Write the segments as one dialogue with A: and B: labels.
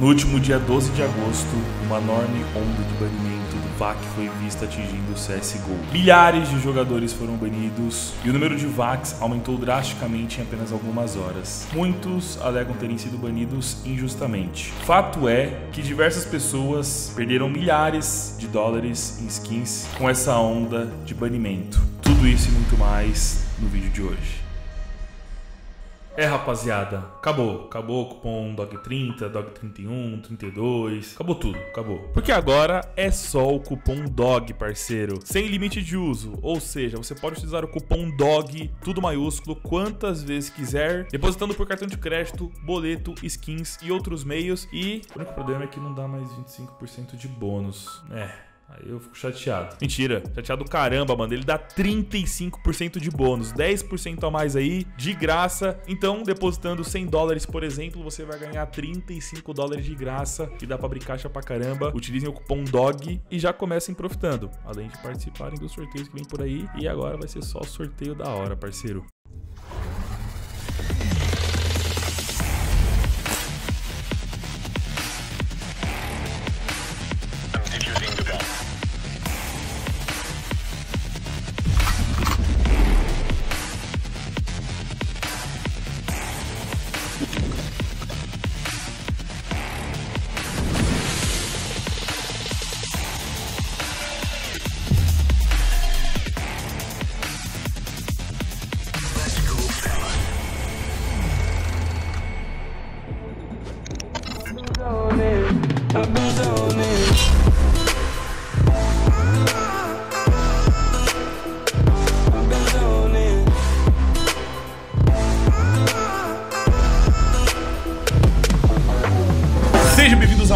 A: No último dia 12 de agosto, uma enorme onda de banimento do VAC foi vista atingindo o CSGO. Milhares de jogadores foram banidos e o número de VACs aumentou drasticamente em apenas algumas horas. Muitos alegam terem sido banidos injustamente. Fato é que diversas pessoas perderam milhares de dólares em skins com essa onda de banimento. Tudo isso e muito mais no vídeo de hoje. É, rapaziada, acabou. Acabou o cupom DOG30, DOG31, 32. Acabou tudo, acabou. Porque agora é só o cupom DOG, parceiro. Sem limite de uso. Ou seja, você pode utilizar o cupom DOG, tudo maiúsculo, quantas vezes quiser, depositando por cartão de crédito, boleto, skins e outros meios. E o único problema é que não dá mais 25% de bônus. É. Aí eu fico chateado. Mentira, chateado caramba, mano. Ele dá 35% de bônus, 10% a mais aí, de graça. Então, depositando 100 dólares, por exemplo, você vai ganhar 35 dólares de graça, que dá pra abrir caixa pra caramba. Utilizem o cupom DOG e já comecem profitando, além de participarem dos sorteios que vem por aí. E agora vai ser só sorteio da hora, parceiro.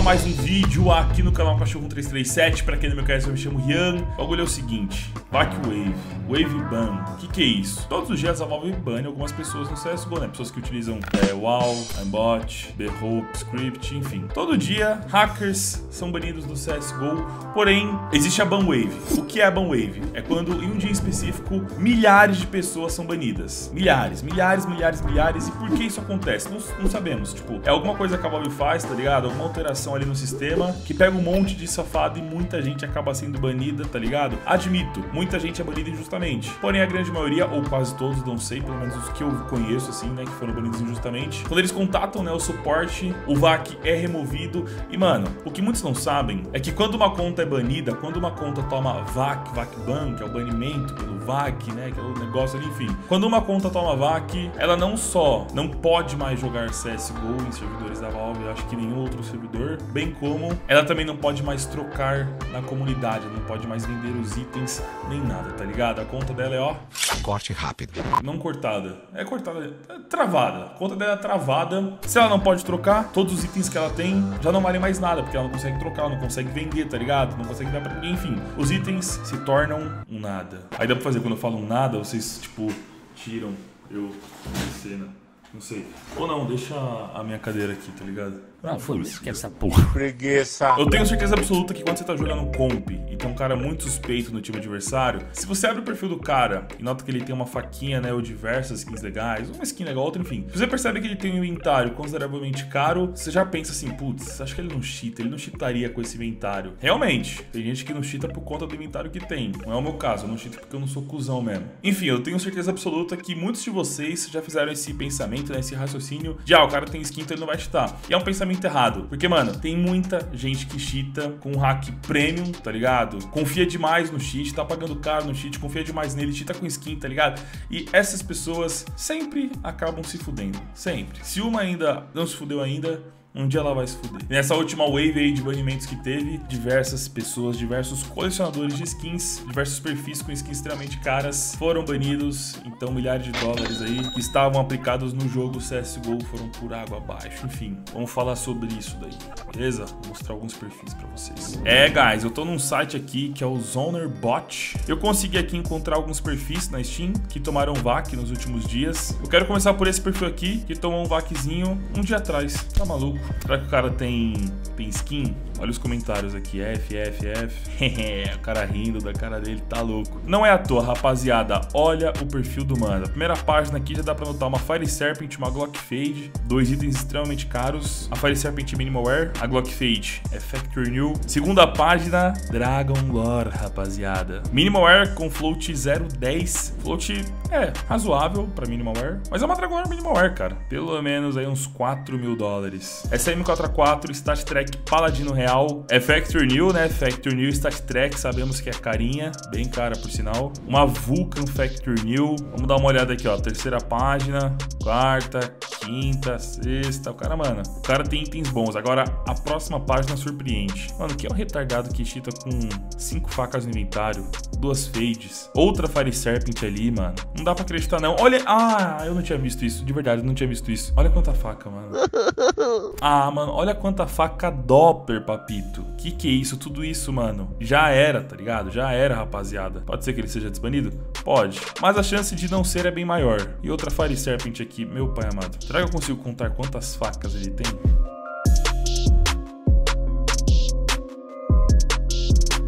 A: Mais um vídeo aqui no canal Cachorro 1337. Pra quem não me conhece, eu me chamo Rian. O bagulho é o seguinte: Vac Wave, Wave Ban. O que, que é isso? Todos os dias a Valve bane algumas pessoas no CSGO, né? Pessoas que utilizam é, WoW, Aimbot, Behope, Script, enfim. Todo dia, hackers são banidos do CSGO. Porém, existe a Ban Wave. O que é a Ban Wave? É quando, em um dia específico, milhares de pessoas são banidas. Milhares, milhares, milhares, milhares. E por que isso acontece? Não, não sabemos. Tipo, é alguma coisa que a Valve faz, tá ligado? Alguma alteração ali no sistema que pega um monte de safado e muita gente acaba sendo banida, tá ligado? Admito, muita gente é banida injustamente. Porém, a grande maioria, ou quase todos, não sei, pelo menos os que eu conheço, assim, né, que foram banidos injustamente, quando eles contatam, né, o suporte, o VAC é removido. E, mano, o que muitos não sabem é que quando uma conta é banida, quando uma conta toma VAC, VAC ban, que é o banimento pelo VAC, né, que é o negócio ali, enfim. Quando uma conta toma VAC, ela não só não pode mais jogar CSGO em servidores da Valve, eu acho que nenhum outro servidor, bem como ela também não pode mais trocar na comunidade, não pode mais vender os itens nem nada, tá ligado? A conta dela é ó,
B: Corte rápido.
A: não cortada, é cortada, é travada. A conta dela é travada. Se ela não pode trocar, todos os itens que ela tem já não valem mais nada, porque ela não consegue trocar, não consegue vender, tá ligado? Não consegue dar pra ninguém, enfim. Os itens se tornam um nada. Aí dá pra fazer quando eu falo um nada, vocês tipo tiram eu de cena. Não sei. Ou não, deixa a minha cadeira aqui, tá ligado?
C: Não, foda-se, que essa porra.
B: Preguiça.
A: Eu tenho certeza absoluta que quando você tá jogando comp e tem um cara muito suspeito no time adversário, se você abre o perfil do cara e nota que ele tem uma faquinha, né, ou diversas skins legais, uma skin legal, outra, enfim. Se você percebe que ele tem um inventário consideravelmente caro, você já pensa assim, putz, acho que ele não cheata, ele não cheataria com esse inventário. Realmente, tem gente que não cheata por conta do inventário que tem. Não é o meu caso, eu não cheato porque eu não sou cuzão mesmo. Enfim, eu tenho certeza absoluta que muitos de vocês já fizeram esse pensamento, né, esse raciocínio de, ah, o cara tem skin, então ele não vai cheatar. E é um pensamento errado. Porque, mano, tem muita gente que cheata com hack premium, tá ligado? Confia demais no cheat, tá pagando caro no cheat, confia demais nele, cheata com skin, tá ligado? E essas pessoas sempre acabam se fudendo. Sempre. Se uma ainda não se fudeu ainda, um dia ela vai se fuder. Nessa última wave aí de banimentos que teve, diversas pessoas, diversos colecionadores de skins, diversos perfis com skins extremamente caras foram banidos. Então, milhares de dólares aí que estavam aplicados no jogo CSGO foram por água abaixo. Enfim, vamos falar sobre isso daí, beleza? Vou mostrar alguns perfis pra vocês. É, guys, eu tô num site aqui que é o Zoner Bot. Eu consegui aqui encontrar alguns perfis na Steam que tomaram VAC nos últimos dias. Eu quero começar por esse perfil aqui, que tomou um VACzinho um dia atrás. Tá maluco? Será que o cara tem, tem skin? Olha os comentários aqui, F, F, F. o cara rindo da cara dele, tá louco. Não é à toa, rapaziada. Olha o perfil do mano. A primeira página aqui já dá pra notar uma Fire Serpent, uma Glock Fade, dois itens extremamente caros. A Fire Serpent Minimal Wear, a Glock Fade é Factory New. Segunda página, Dragon Lore, rapaziada. Minimal Wear com float 010. Float é razoável pra Minimal Wear, mas é uma Dragon Lore Minimal Wear, cara. Pelo menos aí uns 4 mil dólares. Essa M4A4 Stat Track Paladino Real. É Factor New, né? Factor New Stat Track, sabemos que é carinha, bem cara por sinal. Uma Vulcan Factor New. Vamos dar uma olhada aqui, ó. Terceira página, quarta, quinta, sexta. O cara, mano, o cara tem itens bons. Agora, a próxima página surpreende. Mano, que é um retardado que cheata com cinco facas no inventário, duas fades, outra Fire Serpent ali, mano. Não dá pra acreditar, não. Olha, ah, eu não tinha visto isso. De verdade, eu não tinha visto isso. Olha quanta faca, mano. Ah, mano, olha quanta faca Doppler, papito. Que que é isso? Tudo isso, mano. Já era, tá ligado? Já era, rapaziada. Pode ser que ele seja desbanido? Pode. Mas a chance de não ser é bem maior. E outra Fire Serpent aqui, meu pai amado. Será que eu consigo contar quantas facas ele tem?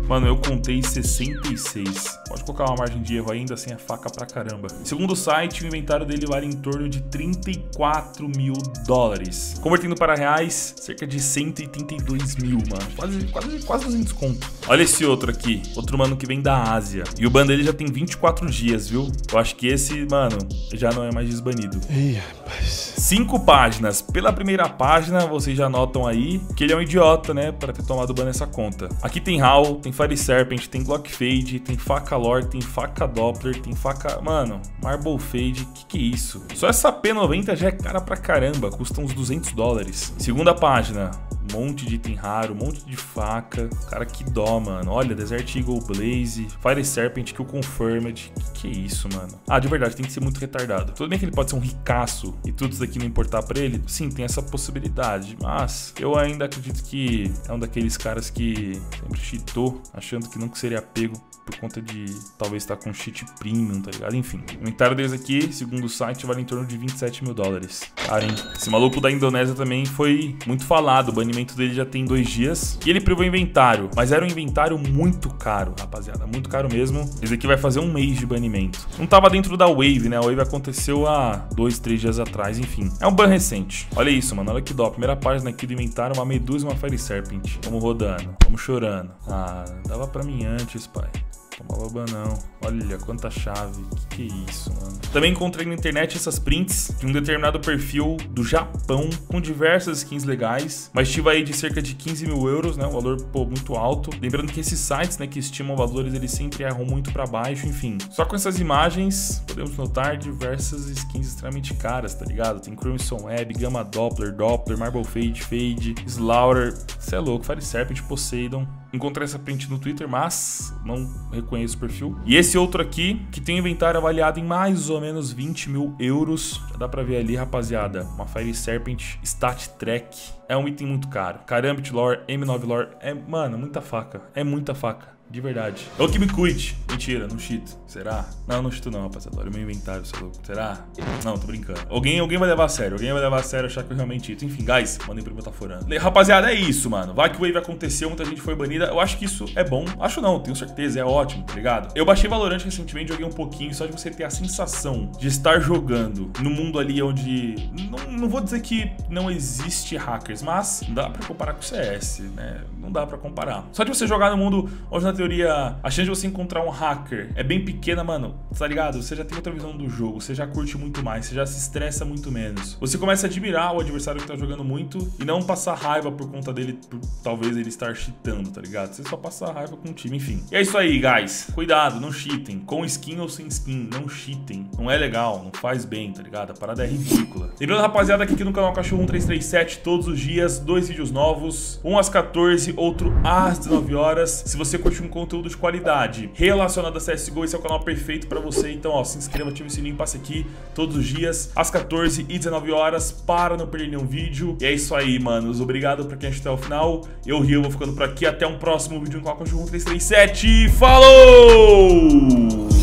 A: Mano, eu contei 66. Pode colocar uma margem de erro ainda assim é faca pra caramba. Segundo o site, o inventário dele vale em torno de 34 mil dólares. Convertendo para reais, cerca de 182 mil, mano. Quase, quase, quase 200 conto. Olha esse outro aqui. Outro mano que vem da Ásia. E o ban dele já tem 24 dias, viu? Eu acho que esse, mano, já não é mais desbanido. Ih, rapaz. Cinco páginas. Pela primeira página, vocês já notam aí que ele é um idiota, né? Pra ter tomado ban nessa conta. Aqui tem HAL, tem Fire Serpent, tem Glock Fade, tem faca Lore, tem faca Doppler, tem faca. Mano, Marble Fade, que que é isso? Só essa P90 já é cara pra caramba, custa uns 200 dólares. Segunda página, monte de item raro, um monte de faca. Cara, que dó, mano. Olha, Desert Eagle Blaze, Fire Serpent, Kill Confirmed. Que que é isso, mano? Ah, de verdade, tem que ser muito retardado. Tudo bem que ele pode ser um ricaço e tudo isso daqui não importar pra ele. Sim, tem essa possibilidade. Mas eu ainda acredito que é um daqueles caras que sempre cheatou achando que nunca seria pego por conta de talvez estar com cheat premium, tá ligado? Enfim, o inventário deles aqui, segundo o site, vale em torno de 27 mil dólares. Cara, hein? Esse maluco da Indonésia também foi muito falado. O banimento dele já tem dois dias. E ele privou inventário, mas era um inventário muito caro, rapaziada. Muito caro mesmo. Esse aqui vai fazer um mês de banimento. Não tava dentro da Wave, né? A Wave aconteceu há dois, três dias atrás, enfim. É um ban recente. Olha isso, mano. Olha que dó. Primeira página aqui do inventário, uma Medusa e uma Fire Serpent. Vamos rodando. Vamos chorando. Ah, dava pra mim antes, pai. Tomava não. Olha quanta chave. Que que é isso, mano? Também encontrei na internet essas prints de um determinado perfil do Japão com diversas skins legais, mas estiva aí de cerca de 15 mil euros, né? Um valor, pô, muito alto. Lembrando que esses sites, né, que estimam valores, eles sempre erram muito para baixo, enfim. Só com essas imagens, podemos notar diversas skins extremamente caras, tá ligado? Tem Crimson Web, Gamma Doppler, Doppler, Marble Fade, Fade, Slaughter. Cê é louco, Fire Serpent, Poseidon. Encontrei essa print no Twitter, mas não reconheço o perfil. E esse outro aqui, que tem inventário avaliado em mais ou menos 20 mil euros. Já dá pra ver ali, rapaziada. Uma Fire Serpent Stat Track. É um item muito caro. Karambit Lore, M9 Lore. É, mano, muita faca. É muita faca. De verdade. Eu que me cuide. Mentira, não cheat. Será? Não, não cheato não, rapaziada. Olha o meu inventário, seu louco. Será? Não, tô brincando. Alguém, alguém vai levar a sério. Alguém vai levar a sério achar que eu realmente cheato. Enfim, guys, mandem pro meu tá furando. Rapaziada, é isso, mano. Vai que o Wave aconteceu, muita gente foi banida. Eu acho que isso é bom. Acho não, tenho certeza. É ótimo, tá ligado? Eu baixei Valorant recentemente, joguei um pouquinho, só de você ter a sensação de estar jogando no mundo ali onde... Não, não vou dizer que não existe hackers, mas dá pra comparar com o CS, né? Não dá pra comparar. Só de você jogar no mundo onde na teoria a chance de você encontrar um hacker é bem pequena, mano, tá ligado? Você já tem outra visão do jogo, você já curte muito mais, você já se estressa muito menos. Você começa a admirar o adversário que tá jogando muito e não passar raiva por conta dele, por talvez ele estar cheatando, tá ligado? Você só passa raiva com o time, enfim. E é isso aí, guys. Cuidado, não cheatem. Com skin ou sem skin, não cheatem. Não é legal, não faz bem, tá ligado? A parada é ridícula. Lembrando, rapaziada, que aqui no canal Cachorro 1337, todos os dias, dois vídeos novos, um às 14, outro às 19 horas. Se você curte um conteúdo de qualidade relacionado a CSGO, esse é o canal perfeito pra você. Então, ó, se inscreva, ative o sininho, passe aqui todos os dias, às 14 e 19 horas, para não perder nenhum vídeo. E é isso aí, manos. Obrigado pra quem assistiu até o final. Eu, Rio, vou ficando por aqui. Até um próximo vídeo no Cachorro 1337. Falou!